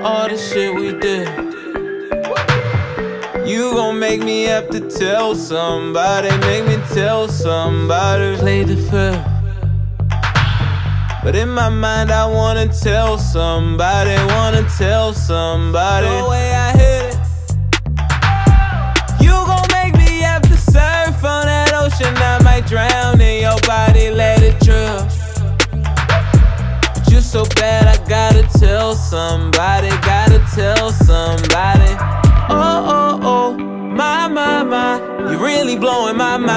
all the shit we did. You gon' make me have to tell somebody, make me tell somebody. Play the field. But in my mind, I wanna tell somebody, wanna tell somebody. The way I hit it. You gon' make me have to surf on that ocean. I might drown in your body, let it drill. So bad, I gotta tell somebody, gotta tell somebody. Oh, oh, oh, my, my, my, you're really blowing my mind.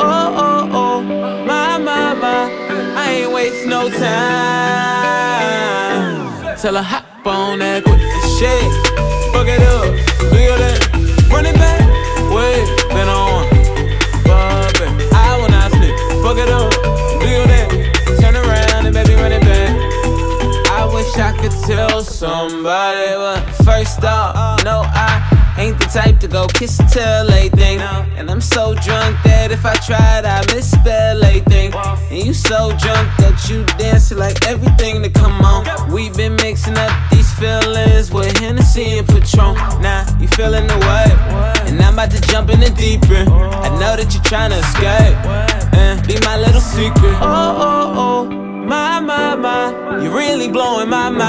Oh, oh, oh, my, my, my, I ain't waste no time. Tell her hop on that quick shit. Fuck it up, do your thing, run it back. Somebody, but first off, no, I ain't the type to go kiss and tell anything. And I'm so drunk that if I tried, I misspell anything. And you so drunk that you dance like everything to come on. We've been mixing up these feelings with Hennessy and Patron. Now you feeling the wave, and I'm about to jump in the deep end. I know that you're trying to escape, and be my little secret. Oh, oh, oh, my, my, my, you're really blowing my mind.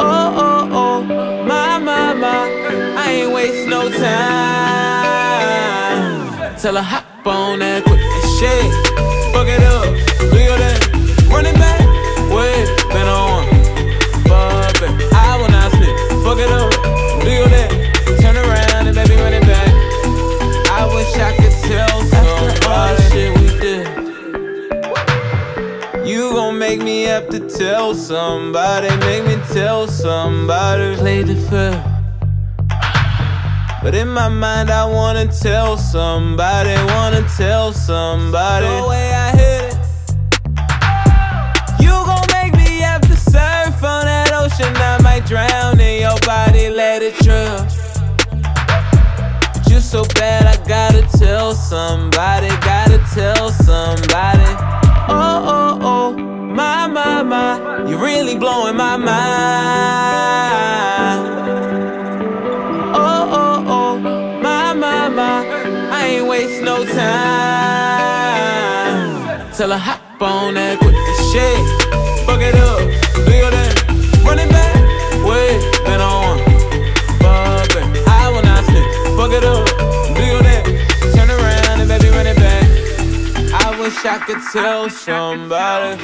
Oh, oh, oh, my, my, my, I ain't waste no time. Tell her hop on that quick shit. Fuck it up, You gon' make me have to tell somebody, make me tell somebody. Play the field. But in my mind, I wanna tell somebody, wanna tell somebody. The way I hit it. You gon' make me have to surf on that ocean. I might drown in your body, let it drill. But you so bad, I gotta tell somebody, gotta tell somebody. Oh, oh, oh, you're really blowing my mind. Oh, oh, oh, my, my, my, I ain't waste no time. Tell her hop on that quick shit. Fuck it up, do your back. Wait, been on. I will not. Fuck it up, do your turn around and baby run it back. I wish I could tell somebody.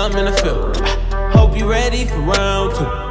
Something. Hope you ready for round two.